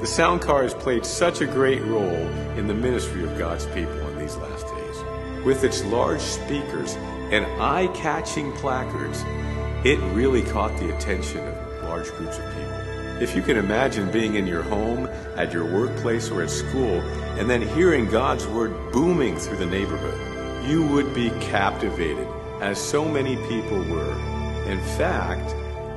The sound car has played such a great role in the ministry of God's people in these last days. With its large speakers and eye catching placards, it really caught the attention of large groups of people. If you can imagine being in your home, at your workplace, or at school, and then hearing God's word booming through the neighborhood, you would be captivated, as so many people were. In fact,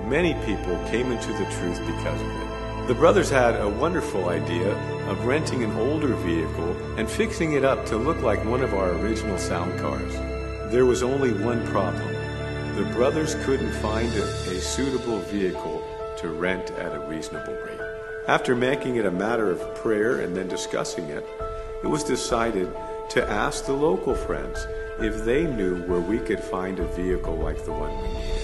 many people came into the truth because of it. The brothers had a wonderful idea of renting an older vehicle and fixing it up to look like one of our original sound cars. There was only one problem. The brothers couldn't find a, a suitable vehicle to rent at a reasonable rate. After making it a matter of prayer and then discussing it, it was decided to ask the local friends if they knew where we could find a vehicle like the one we needed.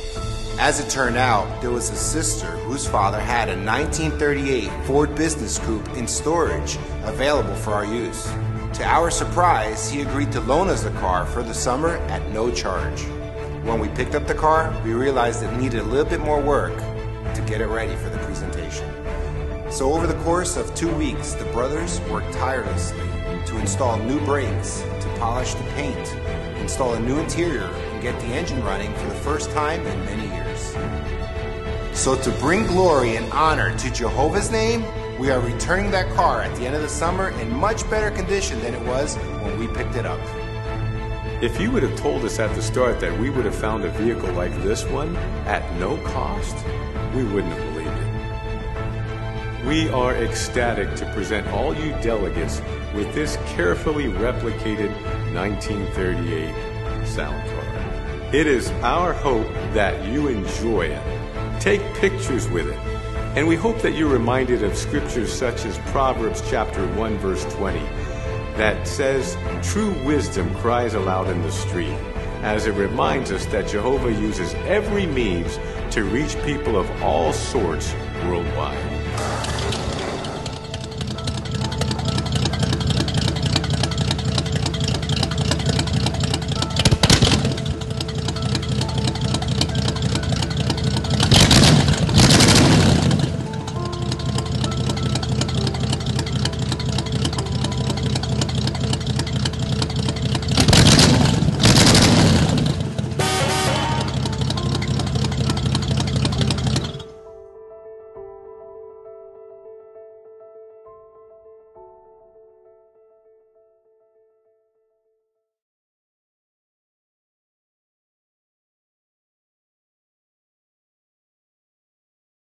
As it turned out, there was a sister whose father had a 1938 Ford Business Coupe in storage available for our use. To our surprise, he agreed to loan us the car for the summer at no charge. When we picked up the car, we realized it needed a little bit more work to get it ready for the presentation. So, over the course of two weeks, the brothers worked tirelessly to install new brakes, to polish the paint, install a new interior, and get the engine running for the first time in many years. So, to bring glory and honor to Jehovah's name, we are returning that car at the end of the summer in much better condition than it was when we picked it up. If you would have told us at the start that we would have found a vehicle like this one at no cost, we wouldn't have believed. We are ecstatic to present all you delegates with this carefully replicated 1938 sound car. It is our hope that you enjoy it. Take pictures with it. And we hope that you're reminded of scriptures such as Proverbs chapter 1 verse 20 that says true wisdom cries aloud in the street as it reminds us that Jehovah uses every means to reach people of all sorts worldwide.